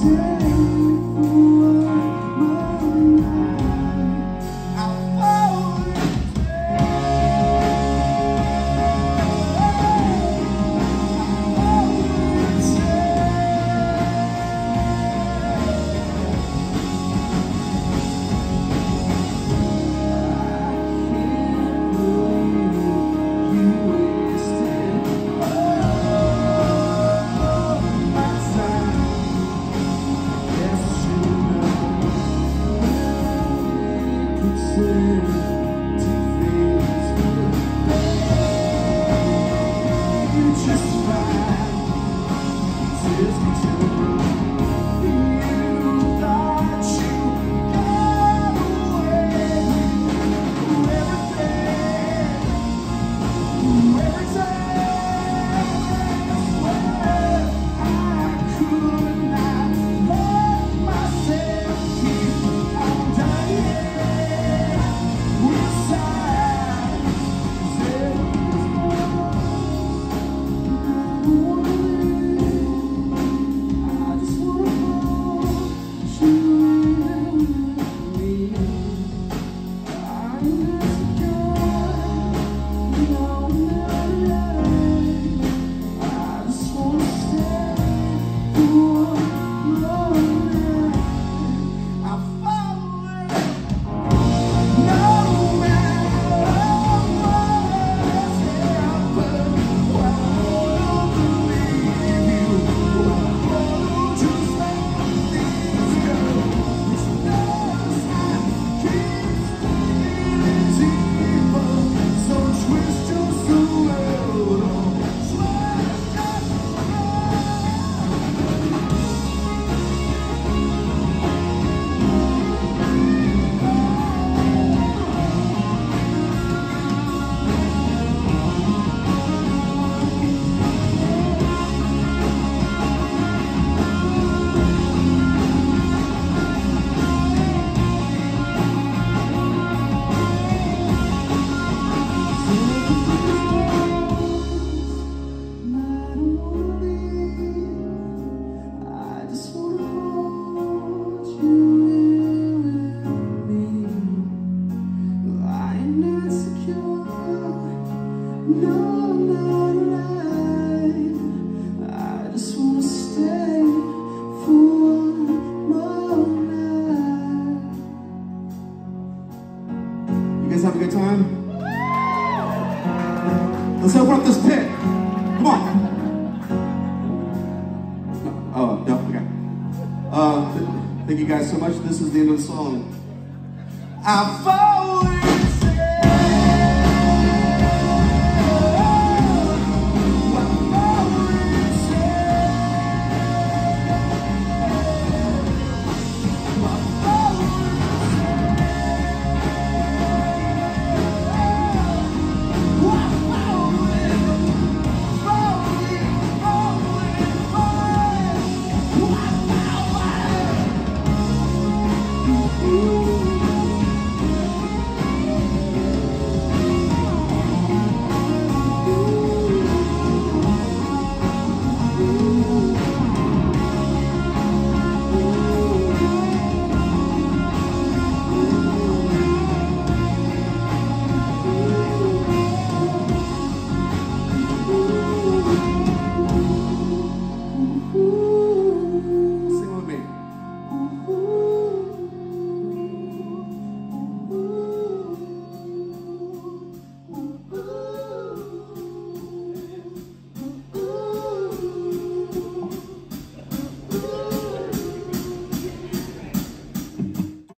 still Uh, thank you guys Uh thank you guys so much. This is the end of the song. I